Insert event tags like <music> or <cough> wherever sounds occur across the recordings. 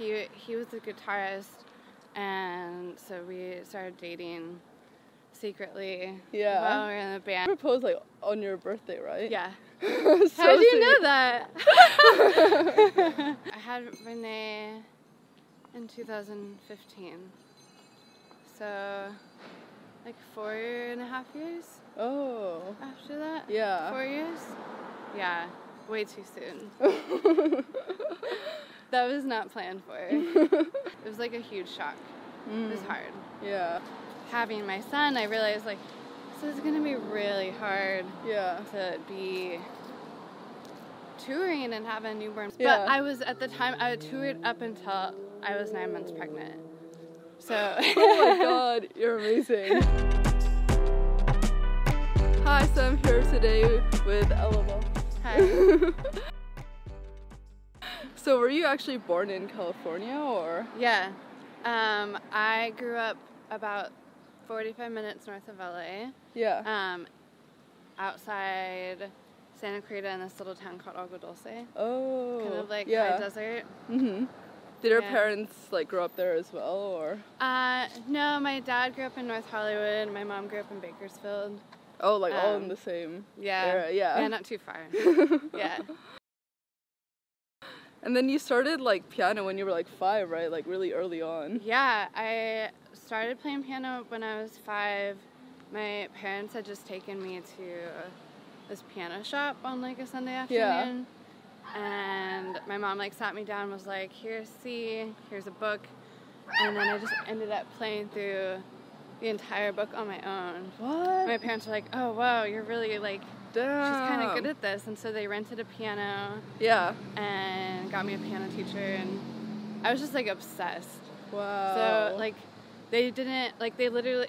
he he was a guitarist, and so we started dating secretly. Yeah. While we were in the You band. proposed like on your birthday, right? Yeah. <laughs> So How did you sweet. know that? <laughs> I had Renee in 2015. So, like four and a half years Oh. after that? Yeah. Four years? Yeah, way too soon. <laughs> That was not planned for. <laughs> it was like a huge shock. It was Mm, hard. Yeah. Having my son, I realized like, this is gonna be really hard Yeah. to be touring and have a newborn. Yeah. But I was at the time I toured up until I was nine months pregnant. So <laughs> oh my <laughs> god, you're amazing. Hi, so I'm here today with Ella. Hi. So were you actually born in California or? Yeah. Um, I grew up about 45 minutes north of LA, Yeah. um, outside Santa Clarita in this little town called Agua Dulce, oh. kind of like yeah. high desert. Mhm. Did your Yeah. parents like grow up there as well or? Uh, no, my dad grew up in North Hollywood. My mom grew up in Bakersfield. Oh, like all in Um, the same Yeah. area. Yeah. Yeah, not too far. <laughs> yeah. And then you started like piano when you were like five, right? Like really early on. Yeah, I started playing piano when I was five. My parents had just taken me to this piano shop on like a Sunday Yeah. afternoon. And my mom like sat me down and was like, here's C, here's a book. And then I just ended up playing through the entire book on my own. What? My parents were like, oh wow, you're really like, She's kind of good at this. And so they rented a piano Yeah. and got me a piano teacher. And I was just like obsessed. Wow. So like they didn't like they literally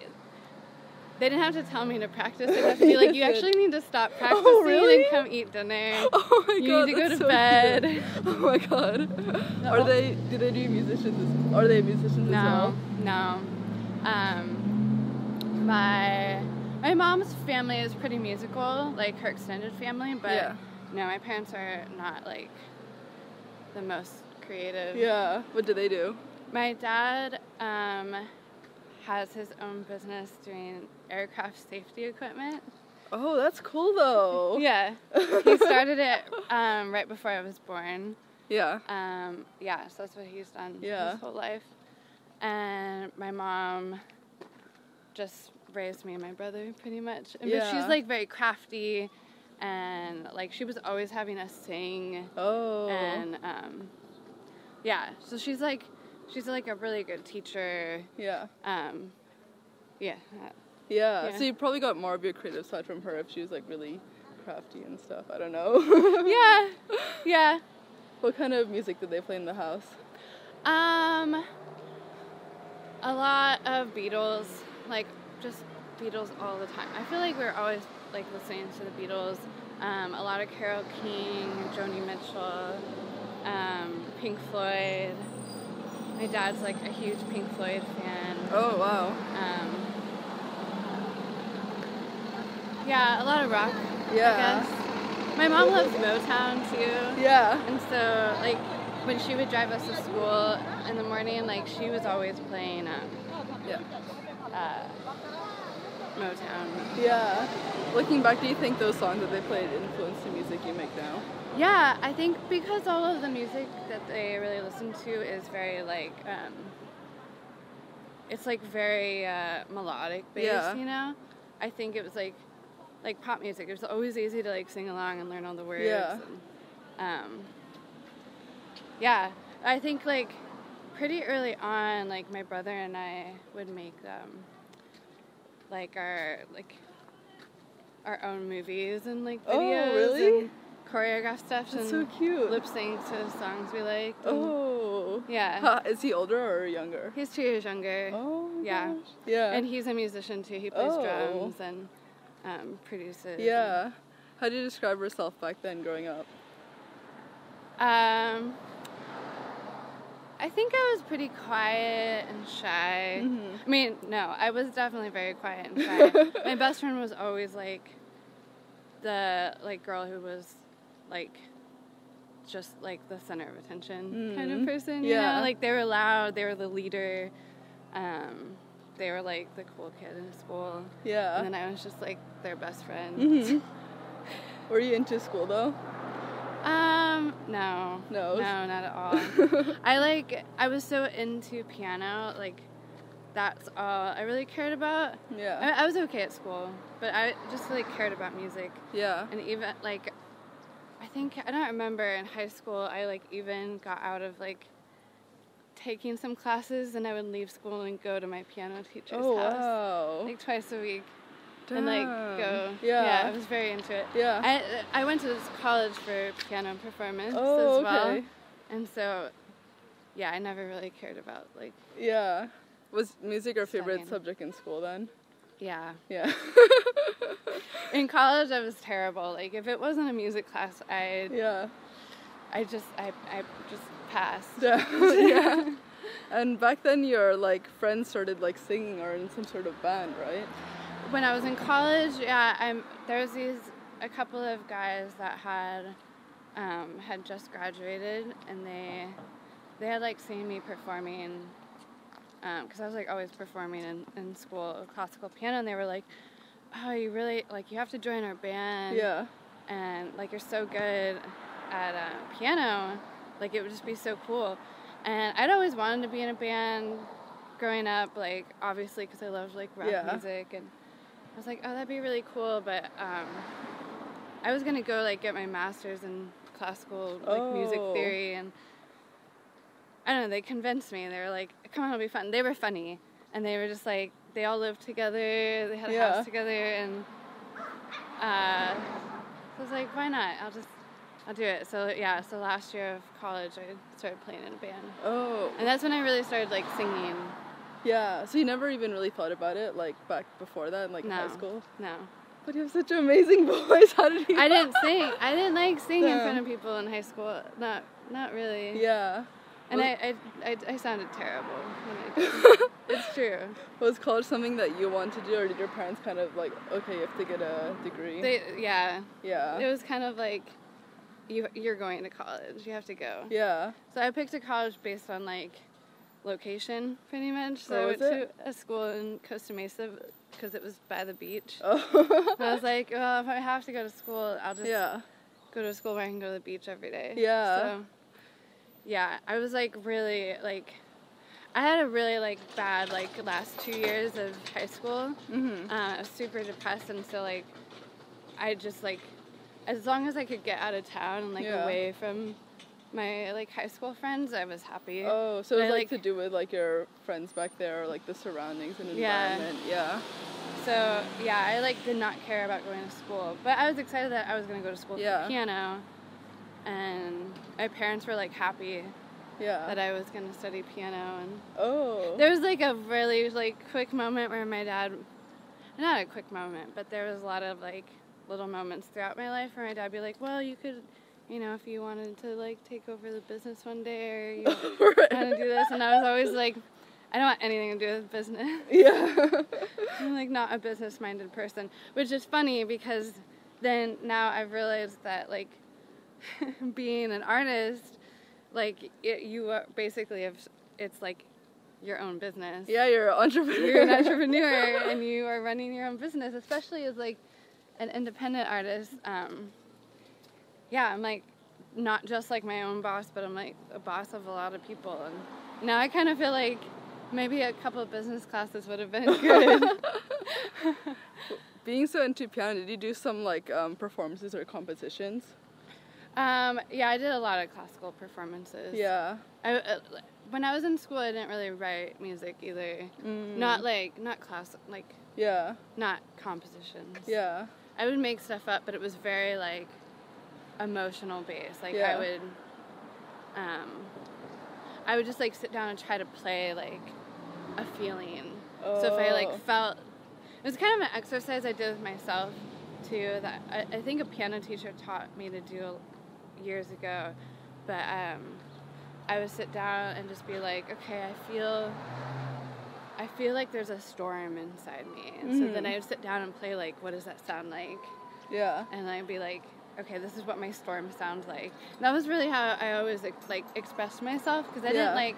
they didn't have to tell me to practice. They to be like, you actually need to stop <laughs> practicing Oh, really? and come eat dinner. <laughs> <laughs> Oh my god, You need to go to so bed. Oh my god. Are they? Do they do musicians? As, are they musicians as No, well? no. Um, my my mom's family is pretty musical, like her extended family, but Yeah. no, my parents are not like the most creative. Yeah. What do they do? My dad um, has his own business doing aircraft safety equipment. Oh, that's cool though. <laughs> Yeah, he started it um, right before I was born. Yeah. Um, yeah, so that's what he's done Yeah. his whole life. And my mom just raised me and my brother pretty much. And But Yeah. she's like very crafty, and like she was always having us sing. Oh. And um, yeah, so she's like, she's like a really good teacher. yeah. Um, yeah. yeah. Yeah. So you probably got more of your creative side from her if she was like really crafty and stuff. I don't know. <laughs> yeah, yeah. What kind of music did they play in the house? Um, a lot of Beatles, like just Beatles all the time. I feel like we're always like listening to the Beatles. Um, a lot of Carole King, Joni Mitchell, um, Pink Floyd. My dad's like a huge Pink Floyd fan. Oh wow. Um, yeah, a lot of rock. Yeah. I guess. My mom loves Motown too. Yeah. And so, like, when she would drive us to school in the morning, like, she was always playing um, Yeah. uh, Motown. Yeah. Looking back, do you think those songs that they played influenced the music you make now? Yeah, I think because all of the music that they really listen to is very, like, um, it's like very uh, melodic based, Yeah. you know? I think it was like, like pop music. It was always easy to like sing along and learn all the words. Yeah. And, um, yeah, I think like pretty early on, like my brother and I would make um, like our like our own movies and like Oh, videos really? and choreograph stuff That's and so cute. lip sync to songs we like. Oh. yeah. Huh, is he older or younger? He's two years younger. Oh. Yeah. gosh. Yeah. And he's a musician too. He plays Oh. drums and um, produces. yeah. How do you describe yourself back then, growing up? Um, I think I was pretty quiet and shy. Mhm. I mean, no, I was definitely very quiet and shy. <laughs> My best friend was always like the like girl who was like just like the center of attention kind of Mhm. person. You Yeah. know, like they were loud, they were the leader, um, they were like the cool kid in school, Yeah. and then I was just like their best friend. hmm <laughs> Were you into school though? No, No. no, not at all. <laughs> I like I was so into piano, like that's all I really cared about. yeah. I, I was okay at school, but I just like cared about music. Yeah. And even like, I think I don't remember in high school. I like even got out of like taking some classes, and I would leave school and go to my piano teacher's Oh house wow. like twice a week, and like go. Damn. Yeah. I was very into it. Yeah. I I went to this college for piano performance oh, as well, okay. and so yeah, I never really cared about like Yeah. Was music your favorite subject in school then? yeah. Yeah. <laughs> In college, I was terrible. Like if it wasn't a music class, I yeah. I just I I just passed. <laughs> Yeah. <laughs> yeah. And back then your like friends started like singing or in some sort of band, right? When I was in college, yeah, I'm there was these a couple of guys that had um, had just graduated and they they had like seen me performing because I was like always performing in, in school classical piano and they were like oh you really like you have to join our band Yeah. and like you're so good at uh, piano like it would just be so cool and i'd always wanted to be in a band growing up like obviously because i loved like rock Yeah. music and i was like oh that'd be really cool but um, i was gonna go like get my master's in classical like music Oh. theory and i don't know they convinced me they were like come on it'll be fun they were funny and they were just like they all lived together they had a Yeah. house together and uh, so I was like, why not? I'll just, I'll do it. So yeah, so last year of college, I started playing in a band, Oh. and that's when I really started like singing. Yeah. So you never even really thought about it like back before that like No. high school? No, But you have such an amazing <laughs> voice. How did you I didn't <laughs> sing. I didn't like singing in front of people in high school. Not, not really. Yeah. And I, I, I, I sounded terrible. When I did. <laughs> it's true. Was college something that you wanted to do or did your parents kind of like, okay, you have to get a degree? They, yeah, yeah. it was kind of like, you, you're going to college. You have to go. yeah. So I picked a college based on like location, pretty much. So Oh, I went it? to a school in Costa Mesa because it was by the beach. Oh. <laughs> I was like, well, if I have to go to school, I'll just yeah. go to a school where I can go to the beach every day. Yeah. So, yeah, I was like really like, I had a really like bad like last two years of high school. Mhm. Uh, I was super depressed, and so like, I just like, as long as I could get out of town and like Yeah. away from my like high school friends, I was happy. Oh, so But it's I, like, to do with like your friends back there or like the surroundings and Yeah. environment. Yeah. So yeah, I like did not care about going to school, but I was excited that I was gonna go to school Yeah. for piano, and my parents were like happy Yeah. that I was gonna study piano, and oh. there was like a really like quick moment where my dad, not a quick moment, but there was a lot of like little moments throughout my life where my dad would be like, well, you could. You know, if you wanted to like take over the business one day, or you <laughs> Right. want to do this, and I was always like, I don't want anything to do with business. <laughs> yeah. I'm like not a business minded person, which is funny because then now I've realized that like <laughs> being an artist, like it, you are basically have it's like your own business. yeah, you're an entrepreneur. You're an entrepreneur and you are running your own business, especially as like an independent artist. Um, yeah, I'm like not just like my own boss, but I'm like a boss of a lot of people, and now I kind of feel like maybe a couple of business classes would have been <laughs> good. <laughs> Being so into piano, did you do some like um, performances or competitions? Um, yeah, I did a lot of classical performances. Yeah. I, uh, when I was in school, I didn't really write music either. Mm. Not like not class like Yeah. not compositions. Yeah. I would make stuff up, but it was very like emotional base. Like Yeah. I would, um, I would just like sit down and try to play like a feeling. So if I Oh. like felt, it was kind of an exercise I did with myself too. That I, I think a piano teacher taught me to do years ago, but um, I would sit down and just be like, okay, I feel. I feel like there's a storm inside me. And so then Mhm. I would sit down and play like what does that sound like? Yeah. And I'd be like okay, this is what my storm sounds like. And that was really how I always like expressed myself because I Yeah. didn't like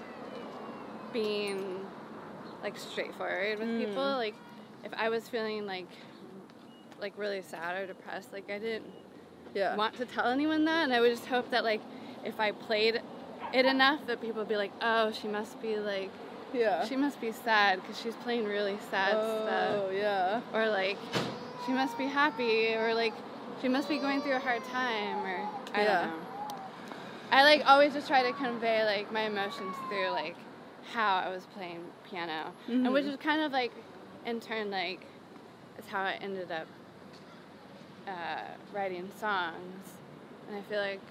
being like straightforward with people. Mm. Like if I was feeling like like really sad or depressed, like I didn't Yeah. want to tell anyone that, and I would just hope that like if I played it enough that people would be like, oh, she must be like yeah. she must be sad because she's playing really sad stuff oh, yeah. or like she must be happy or like she must be going through a hard time or I Yeah. don't know. I like always just try to convey like my emotions through like how I was playing piano, and which Mhm. is kind of like in turn like is how I ended up uh, writing songs, and I feel like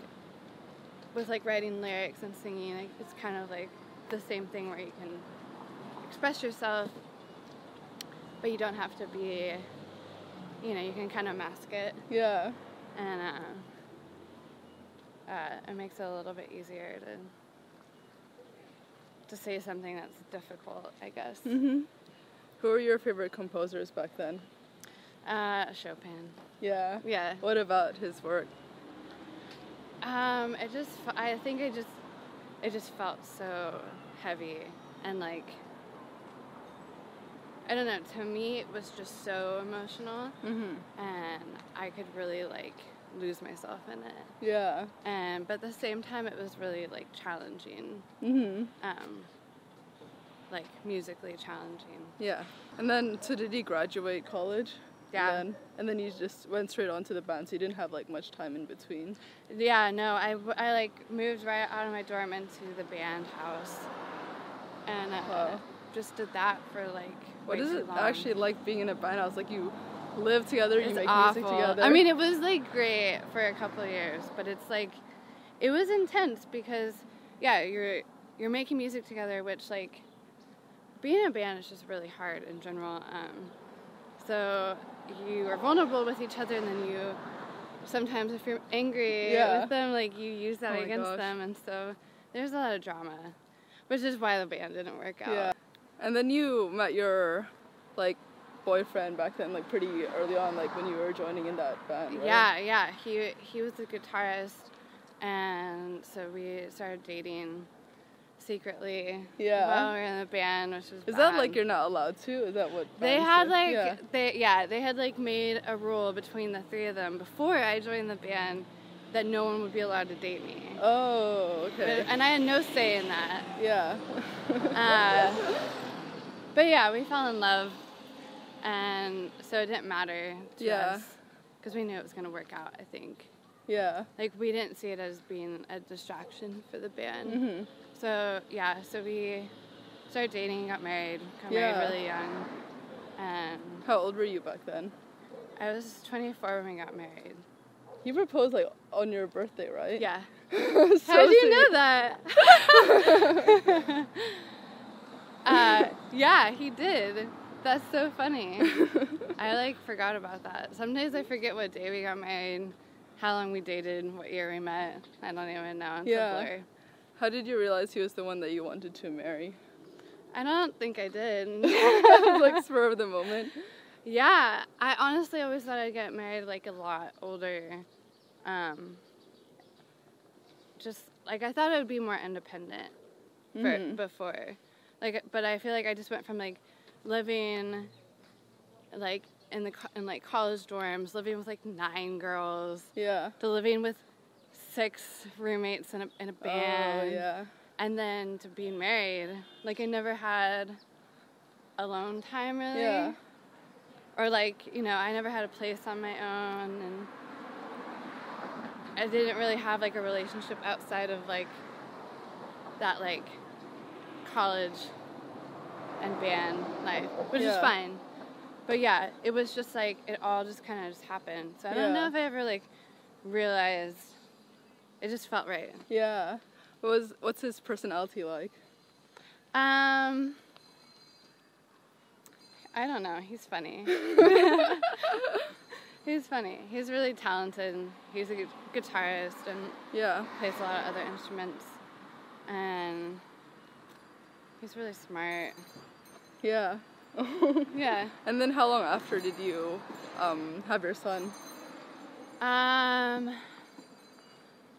with like writing lyrics and singing, like it's kind of like the same thing where you can express yourself, but you don't have to be, you know, you can kind of mask it, Yeah. and uh, uh, it makes it a little bit easier to to say something that's difficult, I guess. hmm Who were your favorite composers back then? Uh, Chopin, Yeah. yeah. What about his work? Um, it just, I think it just, it just felt so heavy and like, I don't know. To me, it was just so emotional, hmm and I could really like lose myself in it. Yeah. And but at the same time, it was really like challenging, Mm-hmm. um, like musically challenging. Yeah. And then, so did he graduate college? Yeah. And then, and then you just went straight on to the band, so you didn't have like much time in between. Yeah, no, I, I like moved right out of my dorm into the band house, and uh, Wow. Just did that for like. What is it long. actually like being in a band house? Like you live together, you make awful. music together. I mean, it was like great for a couple of years, but it's like, it was intense because, yeah, you're you're making music together, which like, being in a band is just really hard in general. Um, so you are vulnerable with each other, and then you sometimes if you're angry Yeah. with them, like you use that Oh against gosh. them, and so there's a lot of drama, which is why the band didn't work out. yeah. And then you met your like boyfriend back then, like pretty early on, like when you were joining in that band. Right? Yeah, yeah. He he was a guitarist, and so we started dating secretly. Yeah. While we were in the band, which was. Is that like you're not allowed to? Is that what? They had do? like Yeah. they yeah they had like made a rule between the three of them before I joined the band that no one would be allowed to date me. Oh, But, okay. and I had no say in that. yeah. Uh, but yeah, we fell in love, and so it didn't matter to Yeah. us because we knew it was gonna work out. I think. yeah. like we didn't see it as being a distraction for the band. hmm So yeah, so we started dating, got married, got Yeah. married really young, and How old were you back then? I was 24 when we got married. You proposed like on your birthday, right? Yeah. <laughs> So How do you know that? <laughs> <laughs> uh, yeah, he did. That's so funny. <laughs> I like forgot about that. Some days I forget what day we got married, how long we dated, what year we met. I don't even know. It's Yeah. How did you realize he was the one that you wanted to marry? I don't think I did. <laughs> like spur of the moment. yeah, I honestly always thought I'd get married like a lot older. Um, just like I thought I would be more independent for, Mhm. before. Like, but I feel like I just went from like living like in the in like college dorms, living with like nine girls, Yeah. to living with six roommates in a in a oh, band, Oh yeah. and then to being married. Like I never had alone time really. Yeah. Or like, you know, I never had a place on my own and I didn't really have like a relationship outside of like that like college and band life, which is fine. But yeah, it was just like it all just kind of just happened. So I don't know if I ever like realized it just felt right. Yeah. What was what's his personality like? Um, I don't know. He's funny. <laughs> <laughs> he's funny. He's really talented. He's a guitarist and Yeah. plays a lot of other instruments. And he's really smart. Yeah. <laughs> Yeah. and then how long after did you um, have your son? Um,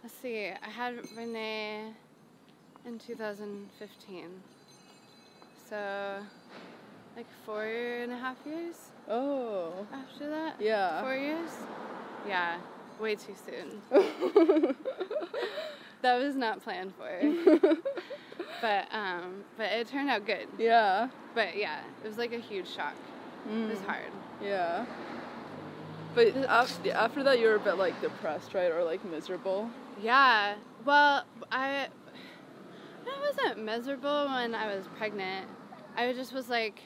let's see. I had Renee in 2015. So, like four and a half years Oh. after that. Yeah. Four years? Yeah, way too soon. <laughs> that was not planned for. <laughs> but um, but it turned out good. yeah. But yeah, it was like a huge shock. It was Mm. hard. Yeah. But after, after that, you were a bit like depressed, right, or like miserable. Yeah. Well, I I wasn't miserable when I was pregnant. I just was like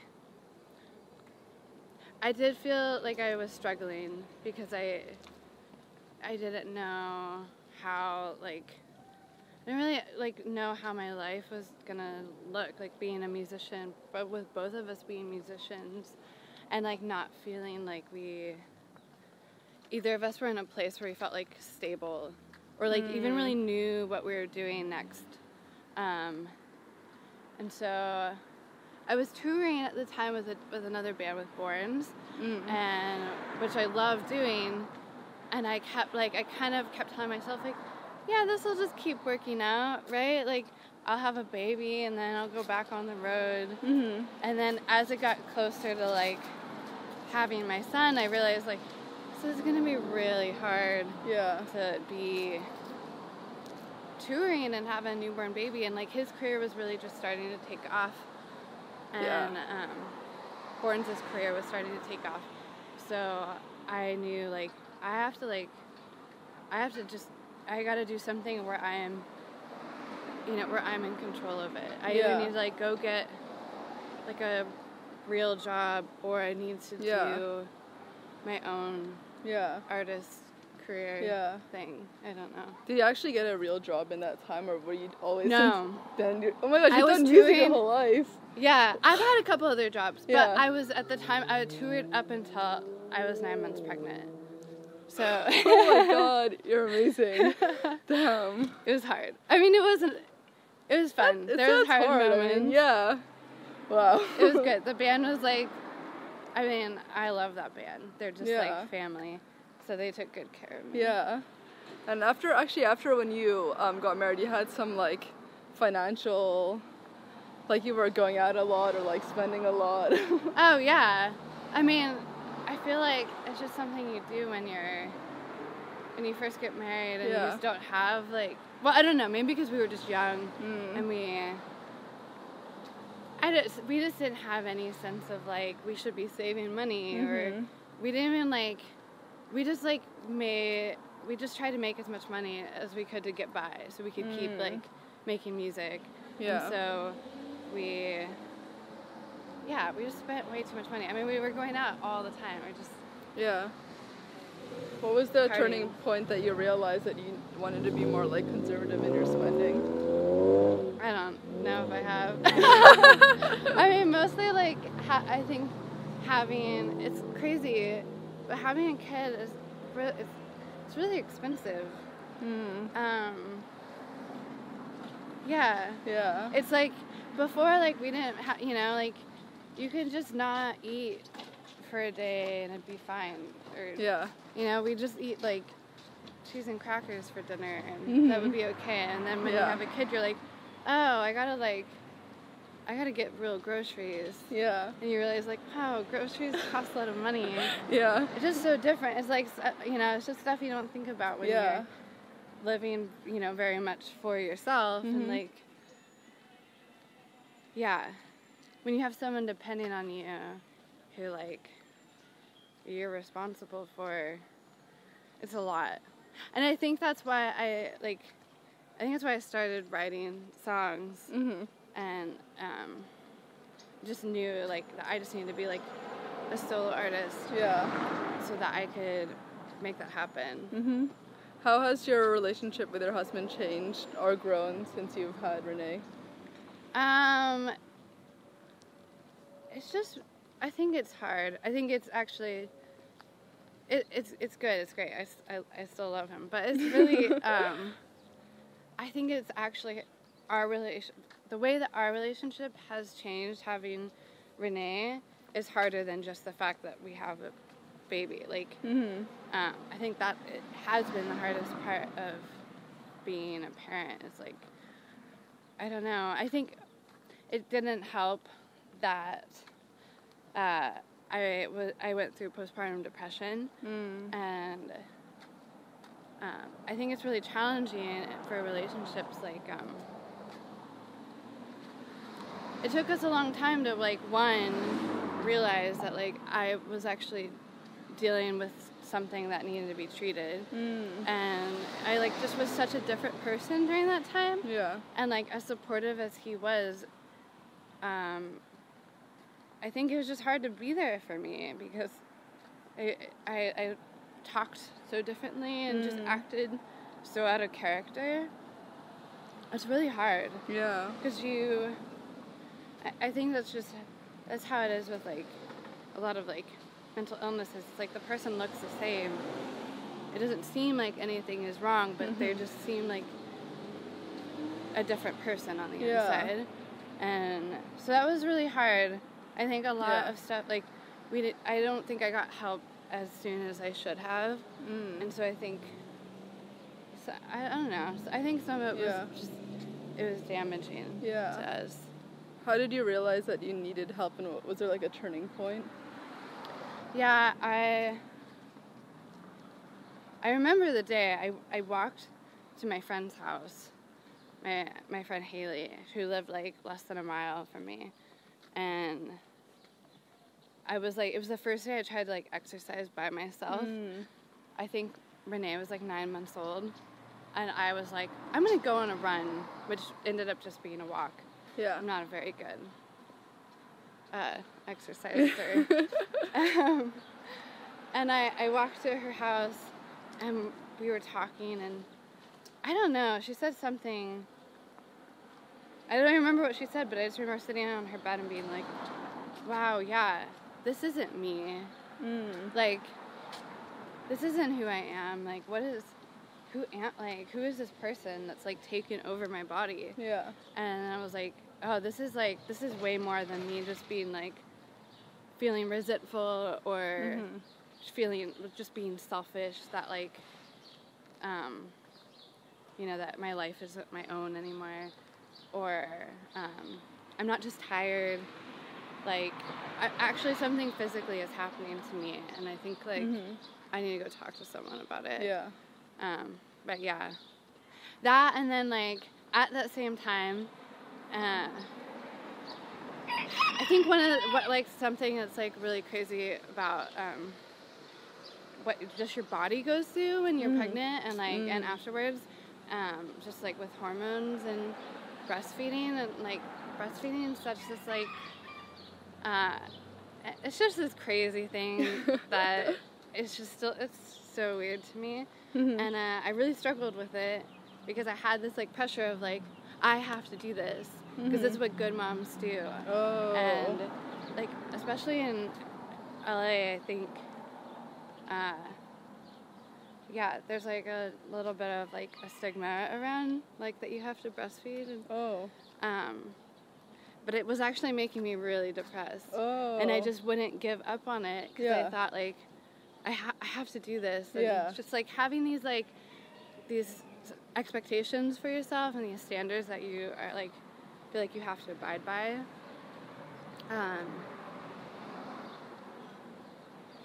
I did feel like I was struggling because I I didn't know how like didn't really like know how my life was gonna look like being a musician, but with both of us being musicians and like not feeling like we either of us were in a place where we felt like stable or like even really knew what we were doing next. Um, and so I was touring at the time with a, with another band with Borns, Mm. and which I love doing. And I kept like I kind of kept telling myself like, yeah, this will just keep working out, right? Like I'll have a baby and then I'll go back on the road. Mm-hmm. And then as it got closer to like having my son, I realized like this is gonna be really hard Yeah. to be touring and have a newborn baby and like his career was really just starting to take off and Yeah. um Borns' career was starting to take off so I knew like I have to like I have to just I gotta do something where I am you know where I'm in control of it I Yeah. either need to like go get like a real job or I need to Yeah. do my own Yeah. artist career Yeah. thing. I don't know. Did you actually get a real job in that time, or were you always? No. <laughs> Then you oh my gosh, you've done music your whole life. Yeah, I've had a couple other jobs, but Yeah. I was at the time I toured up until I was nine months pregnant. So <laughs> oh my god, you're amazing. <laughs> Damn. it was hard. I mean, it wasn't. It was fun. It there was hard, hard. moments. I mean, yeah. Wow. It was good. <laughs> The band was like, I mean, I love that band. They're just Yeah. like family, so they took good care of me. Yeah. And after, actually, after when you um, got married, you had some like financial, like you were going out a lot or like spending a lot. Oh yeah. I mean, I feel like it's just something you do when you're when you first get married and you just don't have like well, I don't know, maybe because we were just young Mm. and we I just we just didn't have any sense of like we should be saving money or Mhm. we didn't even like we just like made we just tried to make as much money as we could to get by so we could keep Mm. like making music. Yeah. And so we yeah, we just spent way too much money. I mean, we were going out all the time. We just yeah. What was the Partying. turning point that you realized that you wanted to be more like conservative in your spending? I don't know if I have. <laughs> I mean, mostly like ha- I think having it's crazy, but having a kid is re- it's, it's really expensive. Mm. Um, yeah, Yeah. it's like before like we didn't ha- you know like you can just not eat for a day and it'd be fine or yeah. you know we just eat like cheese and crackers for dinner and <laughs> that would be okay and then when Yeah. you have a kid you're like oh i gotta like i gotta get real groceries Yeah. and you realize like wow groceries cost a lot of money <laughs> Yeah. it's just so different it's like you know it's just stuff you don't think about when Yeah. you're living you know very much for yourself and Mhm. like yeah when you have someone depending on you who like you're responsible for it's a lot and i think that's why i like i think that's why i started writing songs Mhm. and um, just knew like that i just needed to be like a solo artist Yeah. so that i could make that happen Mhm. How has your relationship with your husband changed or grown since you've had Renee? Um, it's just, I think it's hard. I think it's actually, it, it's it's good. It's great. I I still love him, but it's really, <laughs> um, I think it's actually our relation. The way that our relationship has changed, having Renee, is harder than just the fact that we have a baby. Like, Mhm. um, I think that it has been the hardest part of being a parent. Is like, I don't know. I think it didn't help that uh, I was I went through postpartum depression, Mm. and um, I think it's really challenging for relationships. Like, um, it took us a long time to like one realize that like I was actually dealing with something that needed to be treated Mm. and I like just was such a different person during that time Yeah. and like as supportive as he was um I think it was just hard to be there for me because I I, I talked so differently and just Mm. acted so out of character it's really hard Yeah. because you I, I think that's just that's how it is with like a lot of like mental illnesses it's like the person looks the same it doesn't seem like anything is wrong but they Mhm. just seem like a different person on the Yeah. inside and so that was really hard i think a lot Yeah. of stuff like we did, i don't think i got help as soon as i should have Mm. and so i think so i, I don't know So I think some of it Yeah. was just it was damaging Yeah. to us How did you realize that you needed help, and what- was there like a turning point? Yeah, I I remember the day I, I walked to my friend's house, my my friend Haley, who lived like less than a mile from me, and I was like, it was the first day I tried to like exercise by myself. Mm. I think Renee was like nine months old, and I was like, I'm gonna go on a run, which ended up just being a walk. Yeah. I'm not a very good uh, exerciser. <laughs> um, and I, I walked to her house and we were talking and I don't know, she said something. I don't remember what she said, but I just remember sitting on her bed and being like, wow, yeah, this isn't me. Mm. Like, this isn't who I am. Like, what is, who am, like, who is this person that's like taken over my body? Yeah. And I was like, oh, this is like, this is way more than me just being like, feeling resentful or Mhm. just feeling, just being selfish that like, um, you know, that my life isn't my own anymore. Or um, I'm not just tired. Like, actually, something physically is happening to me. And I think like, Mhm. I need to go talk to someone about it. Yeah. Um, but yeah, that and then like at that same time, uh, I think one of the, what like something that's like really crazy about um, what just your body goes through when you're Mhm. pregnant and like and Mm. afterwards, um, just like with hormones and breastfeeding and like breastfeeding is such this like uh, it's just this crazy thing <laughs> that it's just still it's so weird to me Mhm. and uh, I really struggled with it because I had this like pressure of like I have to do this because it's Mhm. what good moms do, oh. and like especially in LA, I think, uh, yeah, there's like a little bit of like a stigma around like that you have to breastfeed, and, oh. um, but it was actually making me really depressed, Oh. and I just wouldn't give up on it because Yeah. I thought like I, ha- I have to do this, and Yeah. just like having these like these expectations for yourself and these standards that you are like feel like you have to abide by. Um,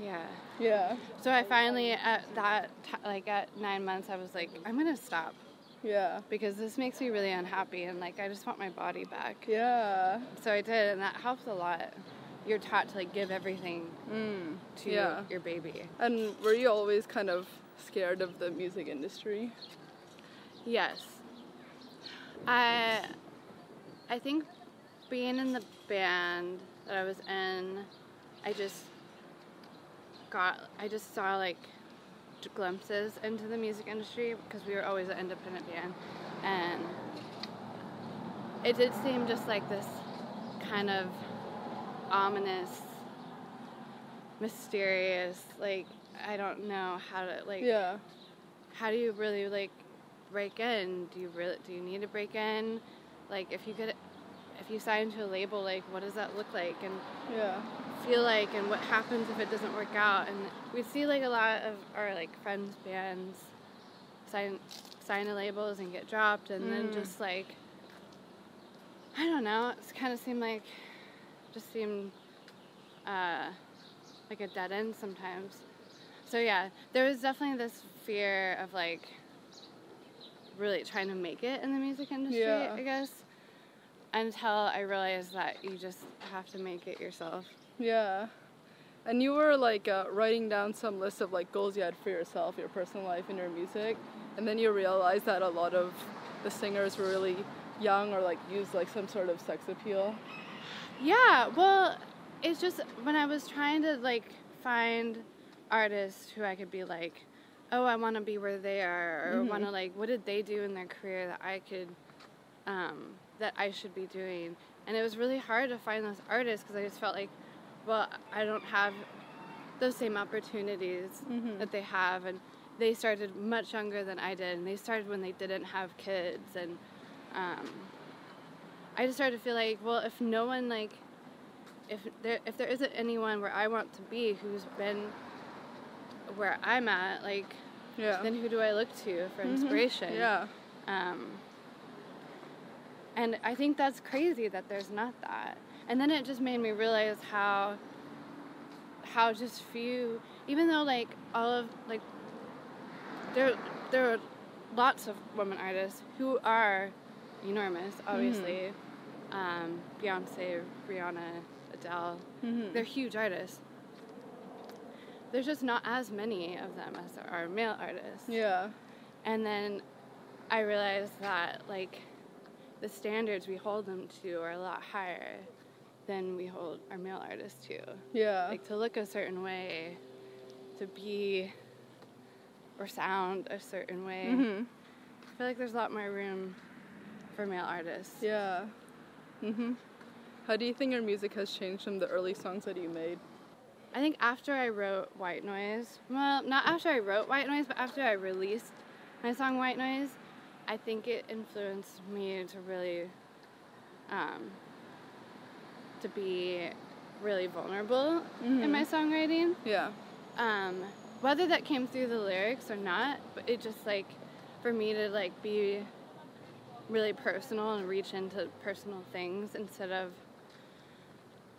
yeah. Yeah. So I finally at that t- like at nine months I was like I'm gonna stop Yeah. because this makes me really unhappy and like I just want my body back. Yeah. So I did and that helps a lot. You're taught to like give everything Mm. to Yeah. your baby. And were you always kind of scared of the music industry? Yes. I I think being in the band that I was in, I just got I just saw like glimpses into the music industry because we were always an independent band and it did seem just like this kind of ominous mysterious like I don't know how to like Yeah. how do you really like break in? Do you really do you need to break in? Like if you could if you sign to a label, like what does that look like and Yeah. Feel like, and what happens if it doesn't work out? And we see like a lot of our like friends bands sign sign the labels and get dropped, and then Mm. just like I don't know, it's kind of seemed like just seemed uh, like a dead end sometimes. So yeah, there was definitely this fear of like really trying to make it in the music industry, Yeah. I guess. Until I realized that you just have to make it yourself. Yeah. And you were like uh, writing down some list of like goals you had for yourself, your personal life, and your music, and then you realized that a lot of the singers were really young or like used like some sort of sex appeal. Yeah, well, it's just when I was trying to like find artists who I could be like, oh, I want to be where they are, or Mhm. want to like, what did they do in their career that I could, um, that I should be doing? And it was really hard to find those artists because I just felt like, well, I don't have those same opportunities Mhm. that they have, and they started much younger than I did, and they started when they didn't have kids, and um, I just started to feel like, well, if no one like, if there if there isn't anyone where I want to be who's been where I'm at, like, Yeah. then who do I look to for Mhm. inspiration? Yeah. Um, and I think that's crazy that there's not that. And then it just made me realize how how just few even though like all of like there there are lots of women artists who are enormous, obviously. Um, Beyonce, Rihanna, Adele, Mhm. they're huge artists. There's just not as many of them as there are male artists. Yeah. And then I realized that like the standards we hold them to are a lot higher than we hold our male artists to. Yeah. Like to look a certain way, to be or sound a certain way. Mhm. I feel like there's a lot more room for male artists. Yeah. Mhm. How do you think your music has changed from the early songs that you made? I think after I wrote White Noise, well, not after I wrote White Noise, but after I released my song White Noise, I think it influenced me to really, um, to be really vulnerable in my songwriting. Yeah. Um, whether that came through the lyrics or not, but it just like, for me to like be really personal and reach into personal things instead of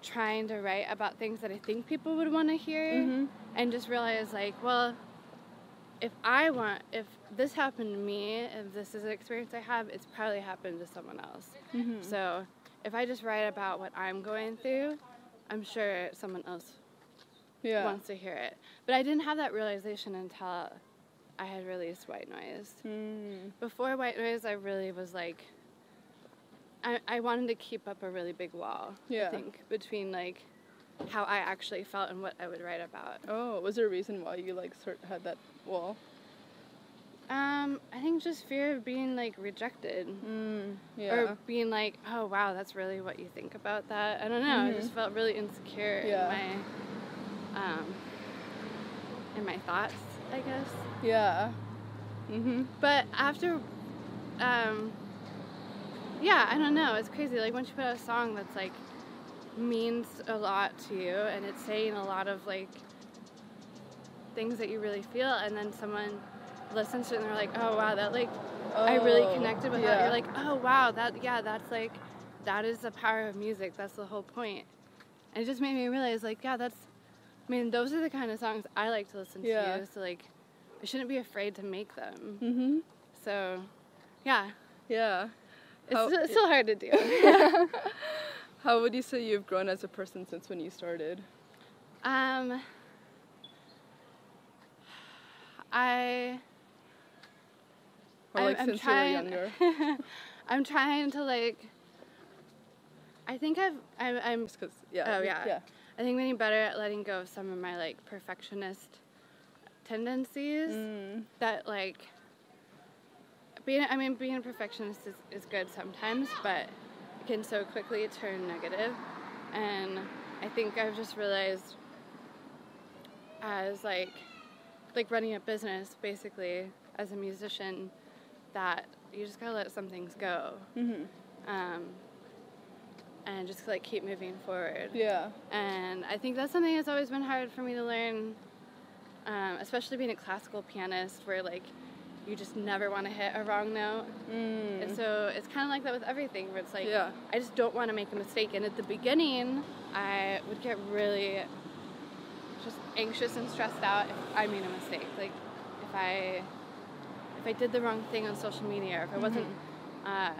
trying to write about things that I think people would want to hear Mhm. and just realize like, well, if I want, if this happened to me, if this is an experience I have, it's probably happened to someone else. Mhm. So if I just write about what I'm going through, I'm sure someone else Yeah. wants to hear it. But I didn't have that realization until I had released White Noise. Mm. Before White Noise, I really was like, I, I wanted to keep up a really big wall, Yeah. I think, between like how I actually felt and what I would write about. Oh, was there a reason why you like sort had that wall? Um, I think just fear of being like rejected. Mm. Yeah. Or being like, oh wow, that's really what you think about that. I don't know. I Mhm. just felt really insecure Yeah. in my um in my thoughts, I guess. yeah. Mhm. But after, um, yeah, I don't know. It's crazy. Like once you put out a song that's like means a lot to you, and it's saying a lot of like things that you really feel, and then someone listens to it and they're like, oh wow, that like I really Oh, connected with yeah. that. You're like, oh wow, that yeah, that's like that is the power of music. That's the whole point. And it just made me realize like, yeah, that's I mean, those are the kind of songs I like to listen Yeah. to. So like I shouldn't be afraid to make them. Mm-hmm. So yeah. Yeah. It's, How- it's still hard to do. <laughs> How would you say you've grown as a person since when you started? um I Or I'm- I'm since trying, you were younger? <laughs> I'm trying to like I think I've I'm, I'm Just 'cause- yeah. Oh, yeah. Yeah. I think I'm getting better at letting go of some of my like perfectionist tendencies Mm. that like being I mean being a perfectionist is, is good sometimes, but it can so quickly turn negative. And I think I've just realized as like like running a business basically as a musician that you just gotta let some things go. Mhm. Um, and just like keep moving forward. Yeah. And I think that's something that's always been hard for me to learn, um, especially being a classical pianist, where like you just never want to hit a wrong note. Mm. And so it's kind of like that with everything, where it's like Yeah. I just don't want to make a mistake. And at the beginning, I would get really just anxious and stressed out if I made a mistake. Like if I if I did the wrong thing on social media, or if I wasn't. Uh,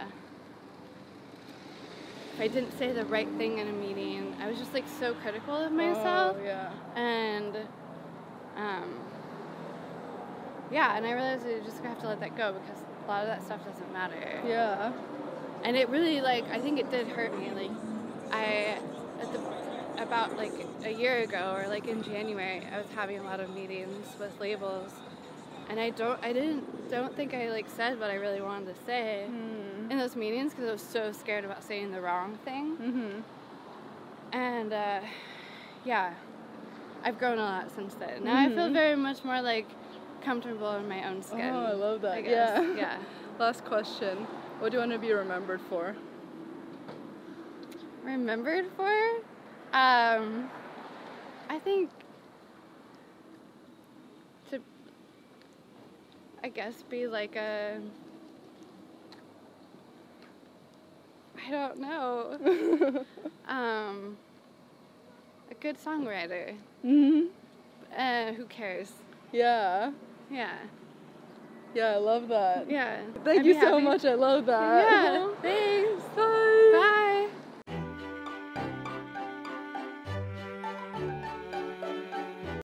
if I didn't say the right thing in a meeting, I was just like so critical of myself Oh, yeah. and um, yeah, and I realized I just have to let that go because a lot of that stuff doesn't matter. Yeah. And it really like I think it did hurt me. Like I at the about like a year ago or like in January, I was having a lot of meetings with labels, and I don't I didn't don't think I like said what I really wanted to say Mm. in those meetings because I was so scared about saying the wrong thing. Mhm. And uh, yeah, I've grown a lot since then. Now I feel Mhm. very much more like comfortable in my own skin. Oh, I love that. I guess. Yeah. Yeah. <laughs> Last question. What do you want to be remembered for? Remembered for? Um, I think I guess, be like a. I don't know. <laughs> um, a good songwriter. mhm. Uh, who cares? Yeah. Yeah. Yeah, I love that. Yeah. Thank I'd you so happy. much. I love that. Yeah. <laughs> Thanks. Bye. Bye.